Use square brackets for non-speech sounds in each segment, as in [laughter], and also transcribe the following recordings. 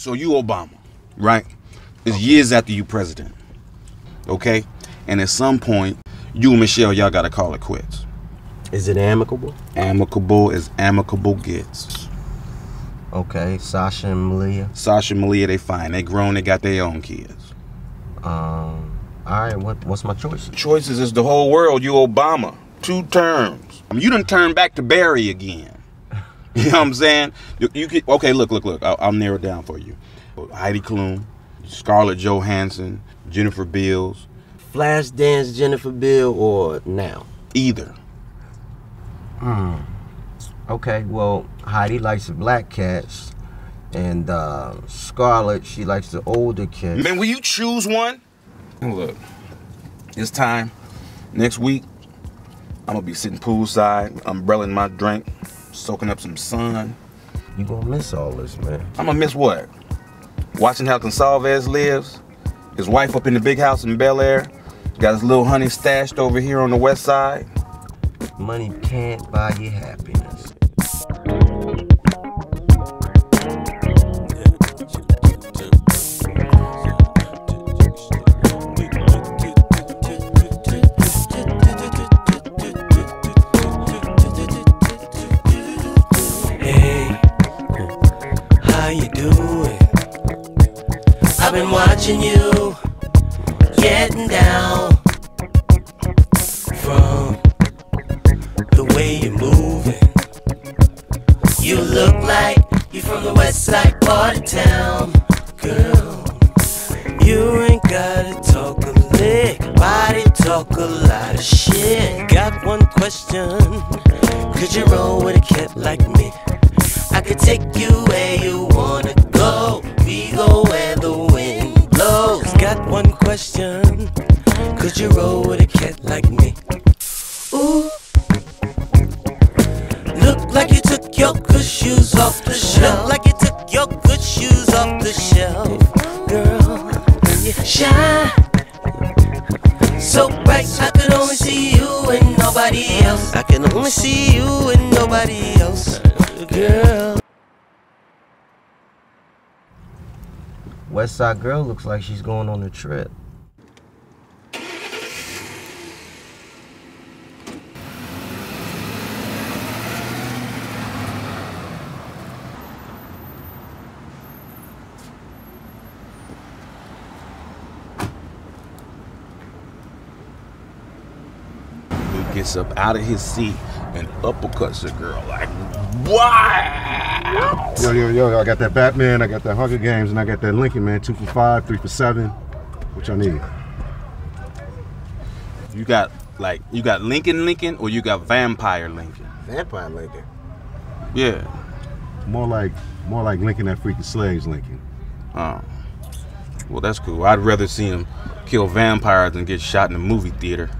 So you Obama, right? It's years after you president. Okay? And at some point, you and Michelle, y'all gotta call it quits. Is it amicable? Amicable as amicable gets. Okay, Sasha and Malia. Sasha and Malia, they fine. They grown, they got their own kids. Um, all right. What what's my choice? Choices is the whole world. You Obama. Two terms. I mean, you done turn back to Barry again. [laughs] You know what I'm saying? You, you could, okay, look, look, look. I'll, I'll narrow it down for you. Heidi Klum, Scarlett Johansson, Jennifer Beals, Flashdance Jennifer Beals or now? either. Hmm. Okay. Well, Heidi likes the black cats, and uh, Scarlett she likes the older cats. Man, will you choose one? Look, it's time. Next week, I'm gonna be sitting poolside, umbrellaing my drink, soaking up some sun. You gonna miss all this, man. I'm gonna miss what? Watching how Consalves lives. His wife up in the big house in Bel Air. Got his little honey stashed over here on the west side. Money can't buy you happiness. Way you're moving. You look like you're from the west side part of town, girl. You ain't gotta talk a lick, body talk a lot of shit. Got one question, could you roll with a cat like me? I could take you where you So I could only see you and nobody else. I can only see you and nobody else. Girl. West Side Girl looks like she's going on a trip. Gets up out of his seat and uppercuts the girl like, wow! Yo, yo, yo, I got that Batman, I got that Hunger Games, and I got that Lincoln, man. Two for five, three for seven. What y'all need? You got like you got Lincoln Lincoln or you got Vampire Lincoln? Vampire Lincoln. Yeah. More like more like Lincoln that freaking slaves Lincoln. Oh. Well, that's cool. I'd rather see him kill vampires than get shot in a movie theater.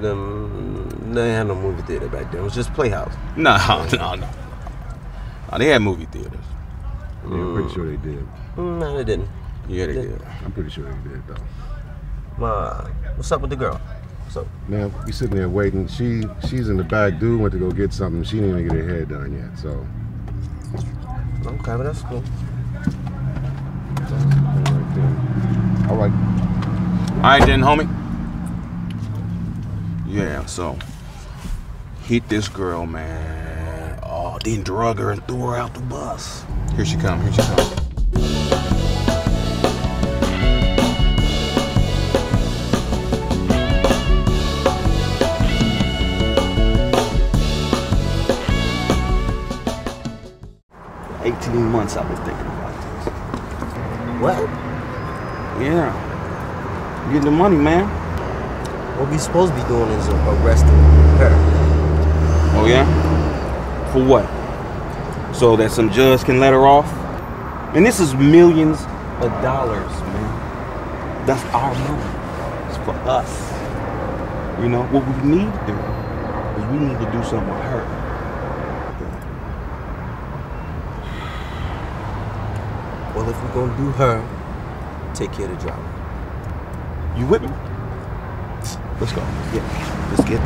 Them, they had no movie theater back then. It was just Playhouse. No, no, no. Oh, they had movie theaters. Yeah, I'm pretty sure they did. Mm, No, they didn't. Yeah, they Did- did. I'm pretty sure they did though. Uh, what's up with the girl? What's up? Man, we sitting there waiting. She she's in the back. Dude went to go get something. She didn't even get her hair done yet. So Okay, but that's cool. right there. All right. All right, then, homie. Yeah, so hit this girl, man. Oh, then drug her and threw her out the bus. Here she come. Here she come. Eighteen months I've been thinking about this. What? Yeah, getting the money, man. What we supposed to be doing is arresting her. Oh yeah? For what? So that some judge can let her off? And this is millions of dollars, man. That's our money. It's for us. You know, what we need to do is we need to do something with her. Well, if we're gonna do her, take care of the driver. You with me? Let's go. Yeah, let's get.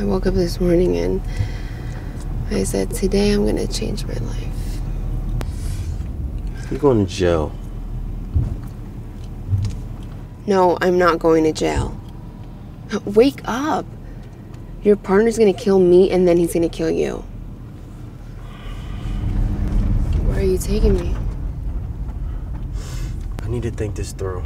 I woke up this morning and I said, Today I'm gonna change my life. You're going to jail. No, I'm not going to jail. Wake up. Your partner's gonna kill me and then he's gonna kill you. Where are you taking me? I need to think this through.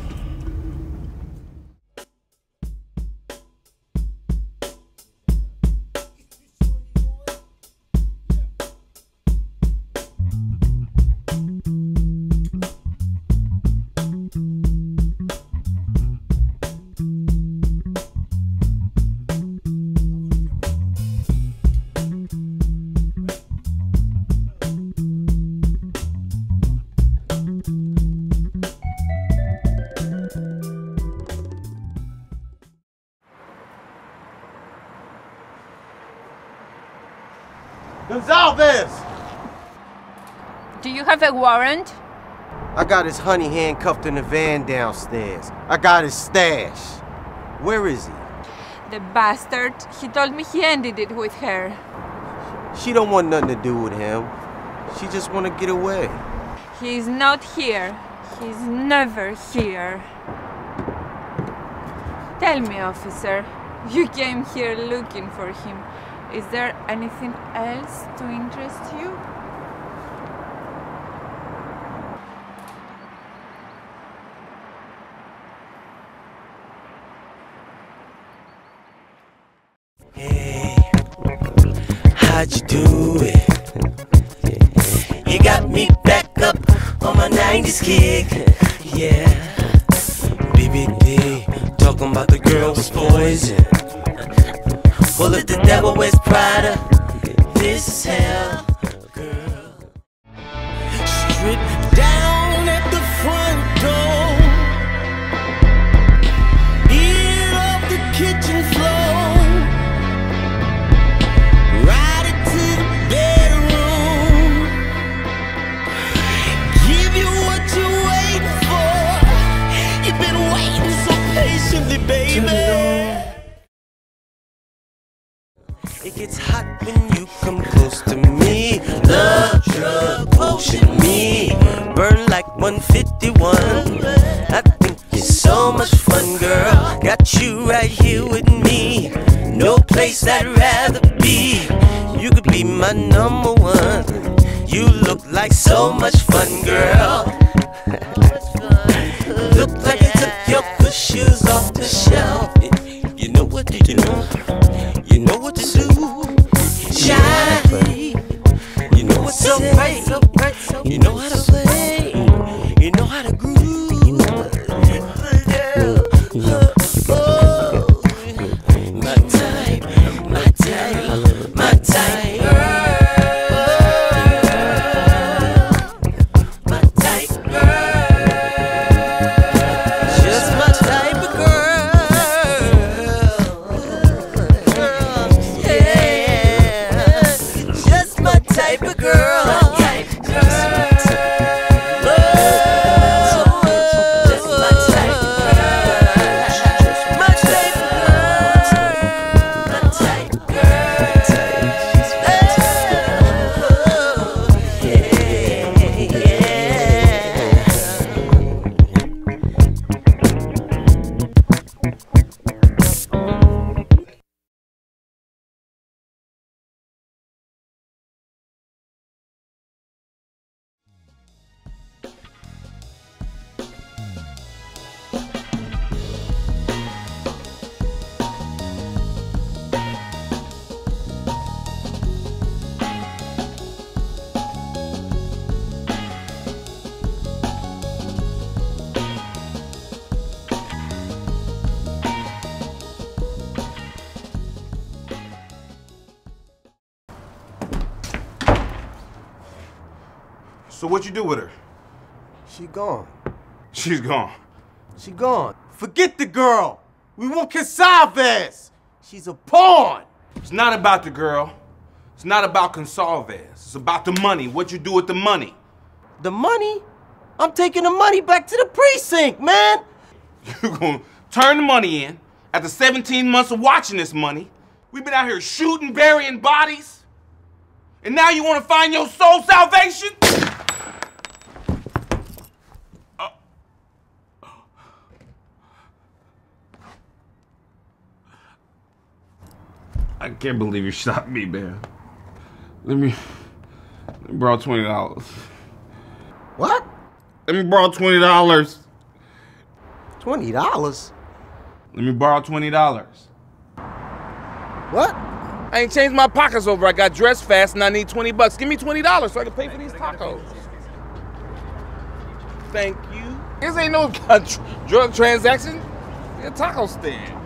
Gonzalez! Do you have a warrant? I got his honey handcuffed in the van downstairs. I got his stash. Where is he? The bastard. He told me he ended it with her. She don't want nothing to do with him. She just want to get away. He's not here. He's never here. Tell me, officer. You came here looking for him. Is there anything else to interest you? Hey, how'd you do it? You got me back up on my 90s kick. Yeah. BBD, talking about the girl was poison. Well, if the devil wears Prada, this is hell, It gets hot when you come close to me. Love, drug, potion, me. Burn like 151. I think you're so much fun, girl. Got you right here with me. No place I'd rather be. You could be my number one. You look like so much fun, girl. Look like you took your good shoes off the shelf. You know what to do. Of girl. So what you do with her? She gone. She's gone. She gone. Forget the girl. We want Casaves. She's a pawn. It's not about the girl. It's not about Consalves. It's about the money. What you do with the money. The money? I'm taking the money back to the precinct, man. [laughs] You're gonna turn the money in after 17 months of watching this money. We've been out here shooting, burying bodies. And now you want to find your soul salvation? I can't believe you shot me, man. Let me, let me borrow twenty dollars. What? Let me borrow twenty dollars. Twenty dollars? Let me borrow twenty dollars. What? I ain't changed my pockets over. I got dressed fast and I need 20 bucks. Give me $20 so I can pay for these tacos. Thank you. This ain't no [laughs] drug transaction. It's a taco stand.